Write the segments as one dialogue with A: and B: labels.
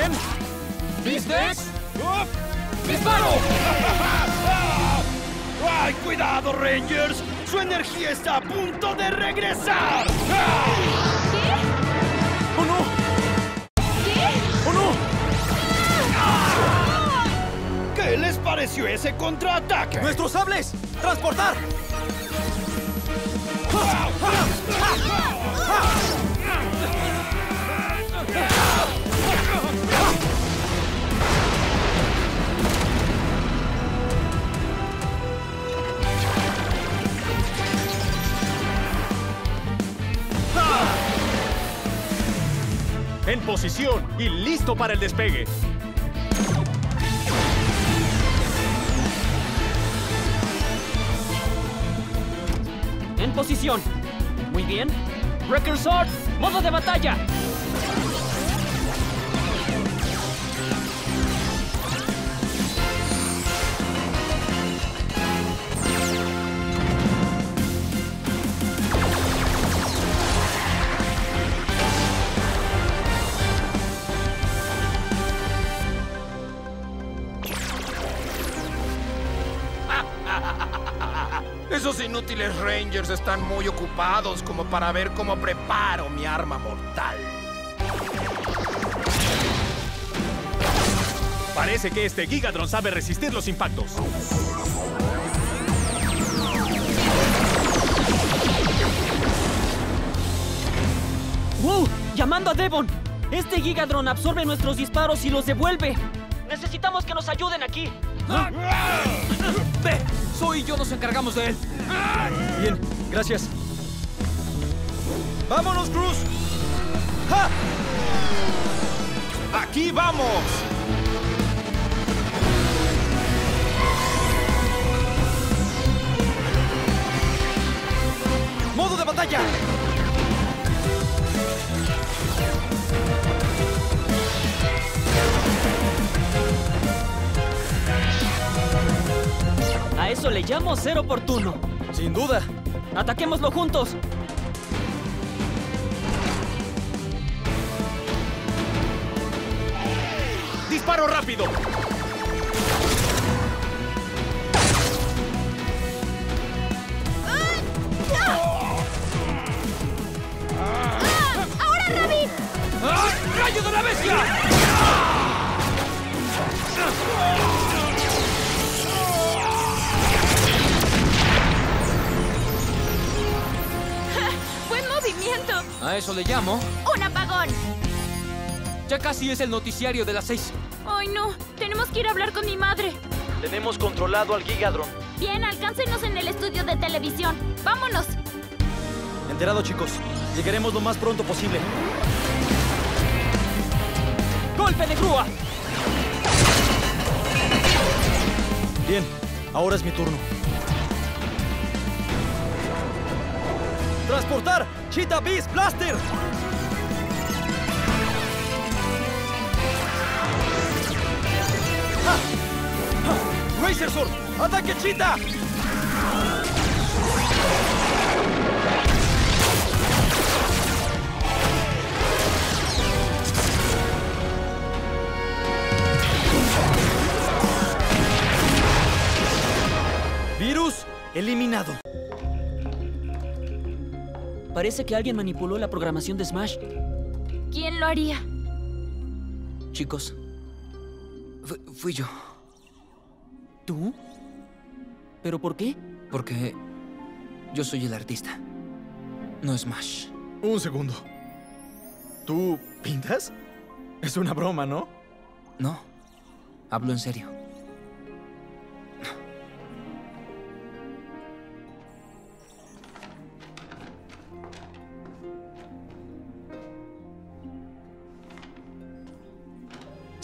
A: bien?
B: ¿Bistecs?
A: ¡Disparo!
C: ¡Ay, cuidado, Rangers! ¡Su energía está a punto de regresar!
D: ¿Qué?
A: ¡Oh, no!
D: ¿Qué?
A: ¡Oh, no!
C: ¿Qué les pareció ese contraataque?
A: ¡Nuestros sables! ¡Transportar! En posición y listo para el despegue.
B: En posición. Muy bien. Wrecker Sword, modo de batalla.
E: Inútiles Rangers están muy ocupados como para ver cómo preparo mi arma mortal.
A: Parece que este Gigadron sabe resistir los impactos.
B: ¡Wow! ¡Llamando a Devon! Este Gigadron absorbe nuestros disparos y los devuelve. Necesitamos que nos ayuden aquí.
A: ¡Ve! Soy y yo nos encargamos de él. Bien, gracias. ¡Vámonos, Cruz!
E: ¡Aquí vamos!
A: ¡Modo de batalla!
B: Eso le llamo ser oportuno.
A: Sin duda.
B: Ataquémoslo juntos.
A: ¡Disparo rápido!
D: ¡Ahora, Rabbit!
A: ¡Ah! ¡Rayo de la bestia!
B: A eso le llamo.
D: ¡Un apagón!
B: Ya casi es el noticiario de las seis.
D: ¡Ay, no! Tenemos que ir a hablar con mi madre.
A: Tenemos controlado al Gigadron.
D: Bien, alcáncenos en el estudio de televisión. ¡Vámonos!
A: Enterado, chicos. Llegaremos lo más pronto posible. ¡Golpe de grúa! Bien, ahora es mi turno. ¡Transportar! ¡Cheetah Beast Blaster! ¡Ja! ¡Ja! ¡Razor Sword! ¡Ataque Cheetah!
B: Parece que alguien manipuló la programación de Smash.
D: ¿Quién lo haría?
B: Chicos, fui yo. ¿Tú? ¿Pero por qué?
F: Porque yo soy el artista. No Smash.
A: Un segundo. ¿Tú pintas? Es una broma, ¿no?
F: No. Hablo en serio.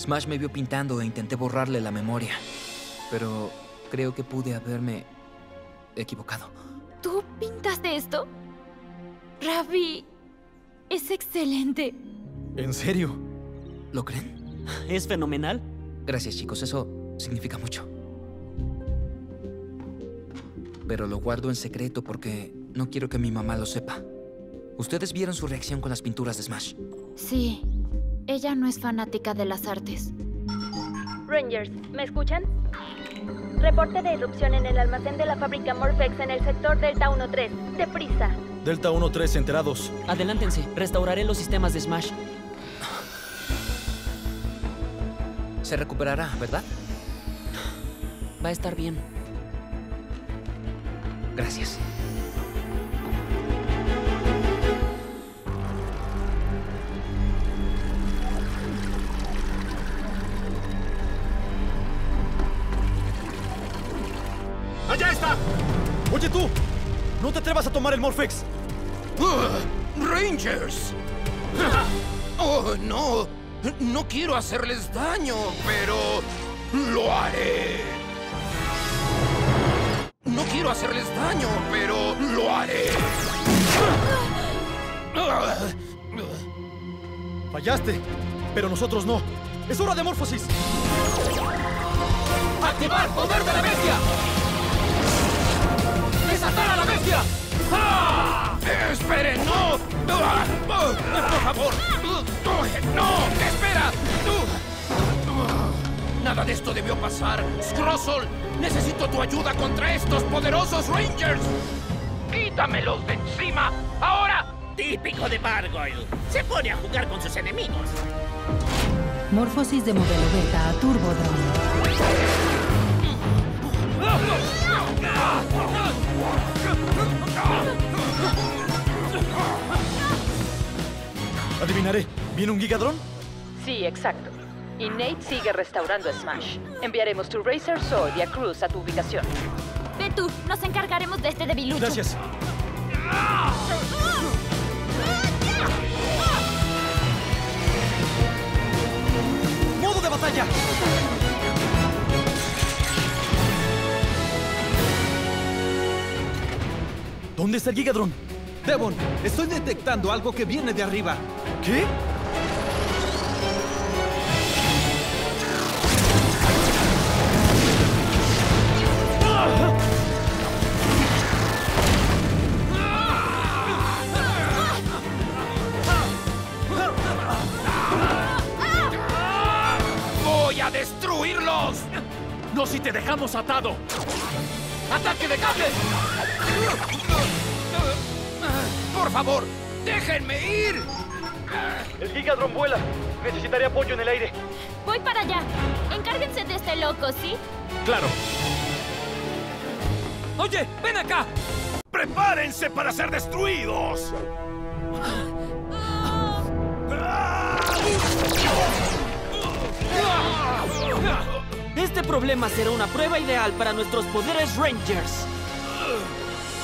F: Smash me vio pintando e intenté borrarle la memoria. Pero creo que pude haberme equivocado.
D: ¿Tú pintaste esto? Ravi, es excelente.
A: ¿En serio?
F: ¿Lo creen?
B: Es fenomenal.
F: Gracias, chicos. Eso significa mucho. Pero lo guardo en secreto porque no quiero que mi mamá lo sepa. Ustedes vieron su reacción con las pinturas de Smash.
D: Sí, Ella no es fanática de las artes.
G: Rangers, ¿me escuchan? Reporte de erupción en el almacén de la fábrica Morphex en el sector Delta 13. Deprisa.
A: Delta 1-3 enterados.
B: Adelántense, restauraré los sistemas de Smash.
H: Se recuperará, ¿verdad?
B: Va a estar bien.
H: Gracias.
A: Está! Oye tú, no te atrevas a tomar el Morphex.
E: ¡Rangers! ¡Oh, no! No quiero hacerles daño, pero lo haré. No quiero hacerles daño, pero lo haré.
A: Fallaste, pero nosotros no. ¡Es hora de morfosis!
F: ¡Activar poder de la bestia! ¡Desatar a la bestia! ¡Ah!
E: ¡Esperen, no! ¡Ah! ¡Por favor! ¡No! ¡Espera! Nada de esto debió pasar. Scrozzle, necesito tu ayuda contra estos poderosos Rangers. ¡Quítamelos de encima! ¡Ahora!
I: Típico de Bargoyle. Se pone a jugar con sus enemigos.
J: Morfosis de modelo beta a Turbodrome.
A: Adivinaré. ¿Viene un Gigadron?
K: Sí, exacto. Y Nate sigue restaurando Smash. Enviaremos tu Racer Sword y a Cruz a tu ubicación.
D: Ve tú, nos encargaremos de este debilucho.
A: Gracias. ¡Modo de batalla! ¿Dónde está el Gigadron?
L: Devon, estoy detectando algo que viene de arriba.
A: ¿Qué?
E: ¡Voy a destruirlos!
F: ¡No si te dejamos atado! ¡Ataque de cables!
E: ¡Por favor, déjenme ir!
A: El Gigadron vuela. Necesitaré apoyo en el aire.
D: Voy para allá. Encárguense de este loco, ¿sí?
A: Claro.
F: ¡Oye, ven acá!
A: ¡Prepárense para ser destruidos!
B: Este problema será una prueba ideal para nuestros poderes Rangers.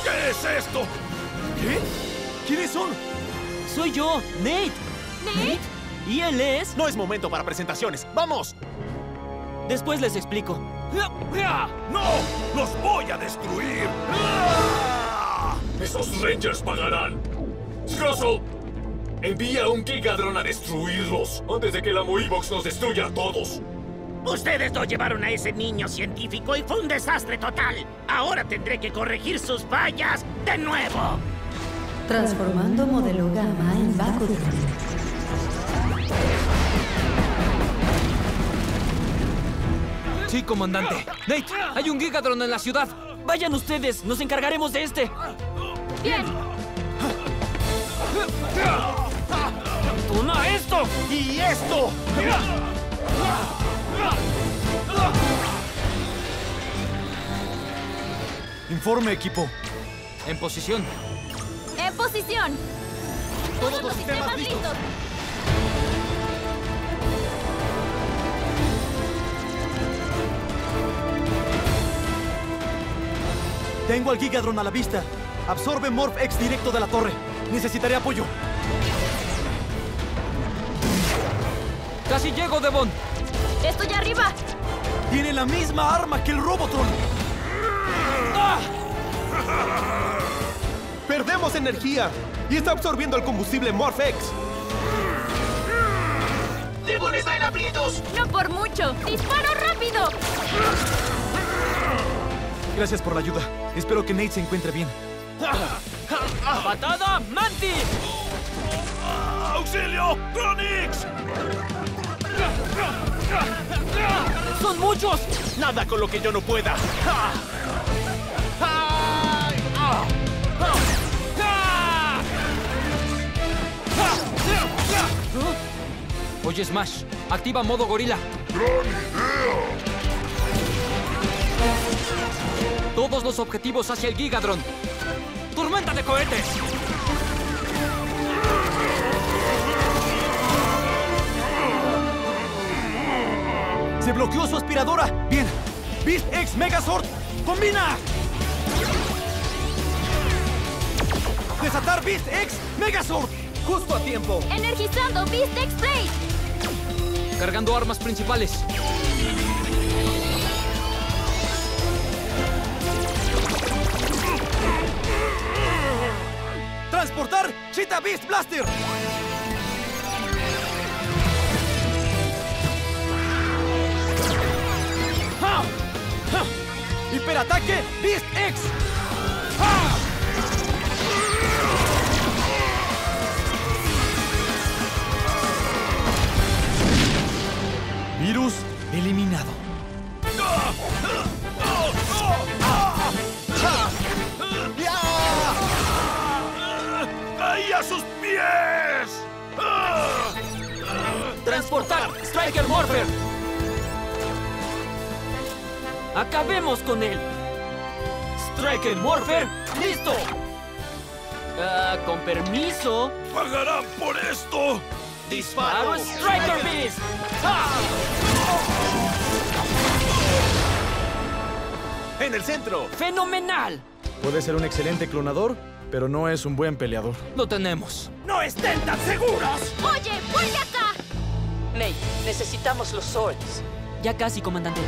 A: ¿Qué es esto? ¿Qué? ¿Quiénes son?
B: Soy yo, Nate.
D: ¿Nate?
B: Y él es...
A: No es momento para presentaciones. ¡Vamos!
B: Después les explico.
A: ¡No! ¡Los voy a destruir!
M: ¡Esos Rangers pagarán! ¡Scrozzle! Envía un Gigadron a destruirlos antes de que la Moibox nos destruya a todos.
I: Ustedes lo llevaron a ese niño científico y fue un desastre total. Ahora tendré que corregir sus fallas de nuevo.
J: Transformando modelo Gamma en Bakudron.
H: Sí, comandante. Nate, hay un Gigadron en la ciudad.
B: Vayan ustedes, nos encargaremos de este.
D: Bien.
B: ¡Toma esto!
A: ¡Y esto! Informe, equipo.
H: En posición.
D: En posición.
A: Todos los sistemas listos. Tengo al Gigadron a la vista. Absorbe Morph X directo de la torre. Necesitaré apoyo.
H: Casi llego, Devon.
D: Estoy arriba.
A: Tiene la misma arma que el Robotron. ¡Ah! Perdemos energía y está absorbiendo el combustible Morph X.
I: ¡Devon está en aprietos!
D: No por mucho. ¡Disparo rápido!
A: Gracias por la ayuda. Espero que Nate se encuentre bien.
B: ¡Patada, Mantis!
C: ¡Auxilio! ¡Gronix!
B: ¡Son muchos!
C: Nada con lo que yo no pueda. ¡Ja!
F: Oye, Smash, activa modo gorila. Todos los objetivos hacia el Gigadron. ¡Tormenta de cohetes!
A: ¡Se bloqueó su aspiradora! ¡Bien! ¡Beast X Megazord! ¡Combina! ¡Desatar Beast X Megazord! ¡Justo a tiempo!
D: ¡Energizando Beast X Blade!
F: Cargando armas principales.
A: ¡Transportar Cheetah Beast Blaster! ¡Ja! ¡Ja! ¡Hiperataque Beast X!
B: ¡Striker Morpher! ¡Listo! Ah, con permiso.
C: ¡Pagarán por esto!
B: ¡Disparo Striker Beast!
A: ¡En el centro!
B: ¡Fenomenal!
A: Puede ser un excelente clonador, pero no es un buen peleador.
F: Lo tenemos.
I: ¡No estén tan seguros!
D: ¡Oye, vuelve acá!
K: Nate, necesitamos los swords.
B: Ya casi, comandante.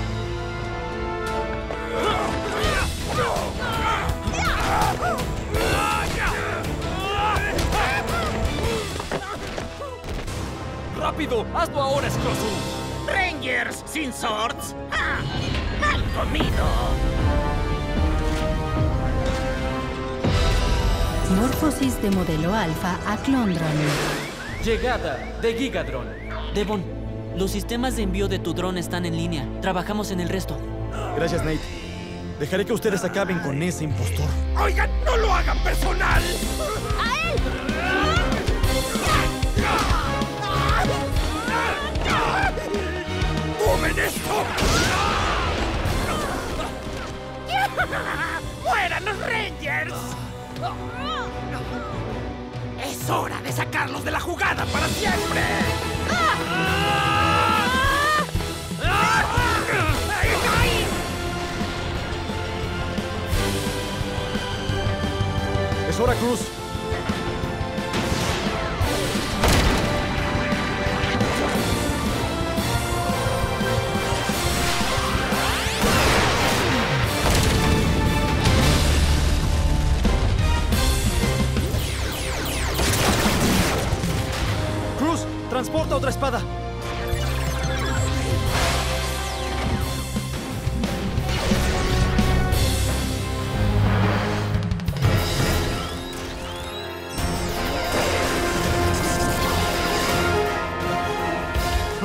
F: ¡Rápido! ¡Hazlo ahora, Scrozzle!
I: ¡Rangers sin swords! ¡Ah! ¡Mal comido!
J: Morfosis de modelo alfa a Clondron.
B: Llegada de Gigadron. Devon, los sistemas de envío de tu dron están en línea. Trabajamos en el resto.
A: Gracias, Nate. Dejaré que ustedes acaben con ese impostor.
I: ¡Oigan, no lo hagan personal!
D: ¡A él!
I: ¡Tomen esto! ¡Fueran los Rangers! ¡Es hora de sacarlos de la jugada para siempre!
A: Es hora. Cruz,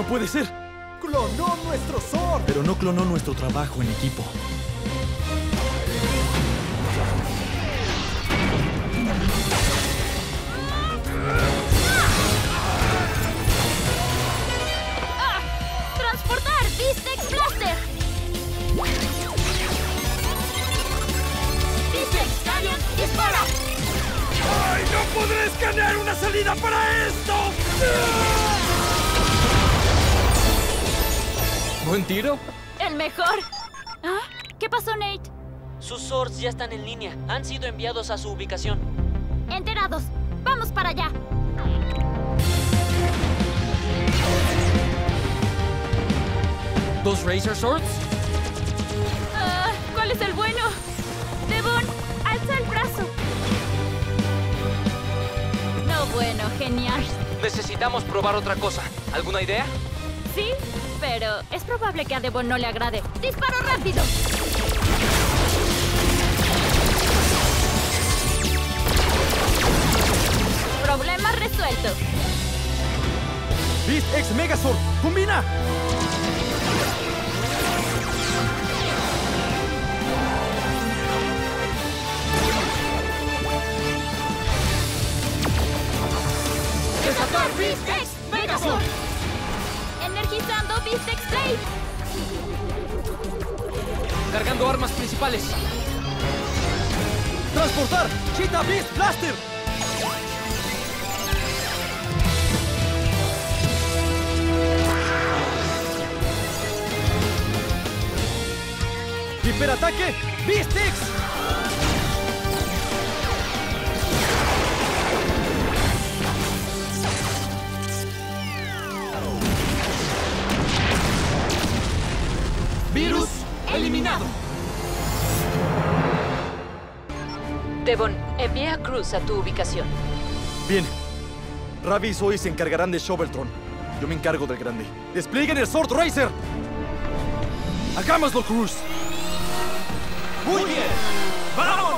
A: puede ser.
C: ¡Clonó nuestro Zord!
A: Pero no clonó nuestro trabajo en equipo.
D: ¡Ah! ¡Transportar Beast X Blaster! ¡Beast X Guardian, dispara!
C: ¡Ay, no podré escanear una salida para esto!
F: ¿Buen tiro?
D: ¡El mejor! ¿Ah? ¿Qué pasó, Nate?
B: Sus swords ya están en línea. Han sido enviados a su ubicación.
D: Enterados. ¡Vamos para allá!
F: ¿Dos Razor Swords?
D: Ah, ¿Cuál es el bueno? Devon, alza el brazo. No bueno, genial.
F: Necesitamos probar otra cosa. ¿Alguna idea?
D: Sí, pero es probable que a Devon no le agrade. ¡Disparo rápido! Problema resuelto.
A: Beast X Megazord, ¡combina!
D: ¡Energizando Beast X Blade!
F: Cargando armas principales.
A: ¡Transportar! ¡Cheetah Beast Blaster! ¡Hiperataque! ¡Beast X!
F: Eliminado.
K: Devon, envía a Cruz a tu ubicación.
A: Bien. Ravi y Zoe se encargarán de Shoveltron. Yo me encargo del grande. ¡Desplieguen el Sword Racer! ¡Hagámoslo, Cruz!
C: ¡Muy bien! ¡Vámonos!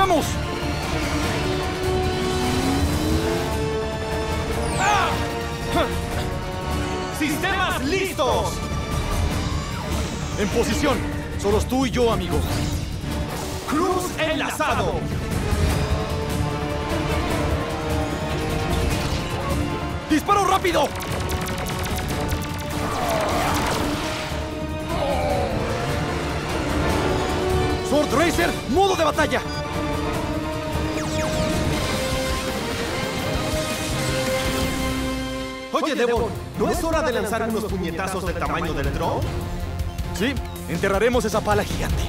A: Vamos.
C: ¡Ah! ¡Sistemas listos!
A: En posición. Solo tú y yo, amigo.
C: ¡Cruz enlazado!
A: ¡Disparo rápido! Sword Racer, modo de batalla.
L: Oye, Devon, ¿no es hora de lanzar unos puñetazos del tamaño del Tron?
A: Sí, enterraremos esa pala gigante.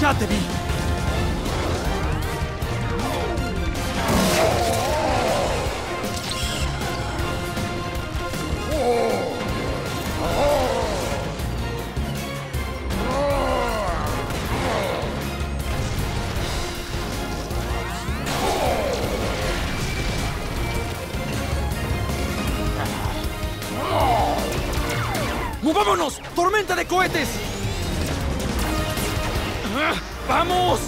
A: ¡Ya te vi! ¡Tormenta de cohetes! ¡Vamos!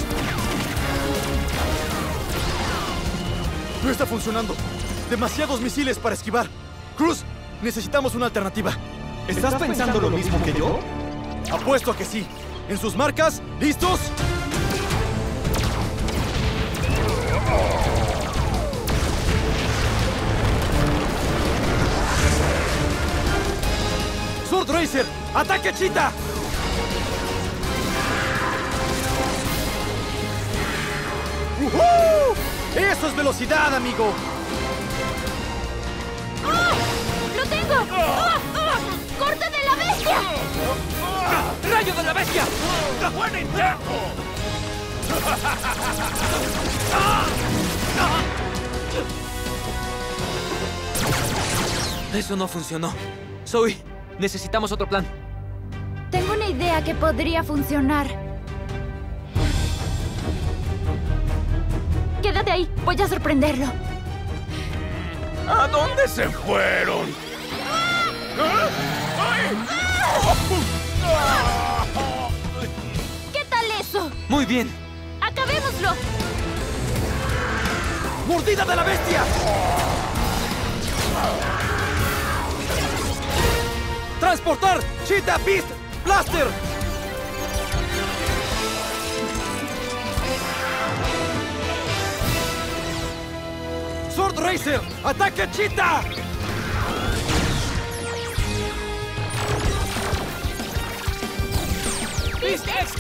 A: No está funcionando. Demasiados misiles para esquivar. Cruz, necesitamos una alternativa.
L: ¿Estás pensando lo mismo que yo?
A: Apuesto a que sí. En sus marcas, ¿listos? Sword Racer, ataque Cheetah. ¡Uhú! ¡Eso es velocidad, amigo!
D: ¡Ah! ¡Lo tengo! ¡Ah! ¡Ah! ¡Corte de la bestia!
F: ¡Rayo de la bestia!
C: ¡Buen intento!
F: Eso no funcionó. Zoe, necesitamos otro plan.
D: Tengo una idea que podría funcionar. Quédate ahí, voy a sorprenderlo.
C: ¿A dónde se fueron?
D: ¿Qué tal eso?
F: Muy bien.
D: ¡Acabémoslo!
A: ¡Mordida de la bestia! ¡Transportar! ¡Cheetah Beast! ¡Blaster! ¡Sword Racer! ¡Ataque Cheetah!
D: ¡Beast X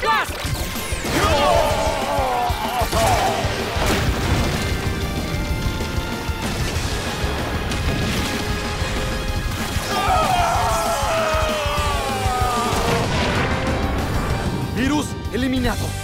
A: eliminado.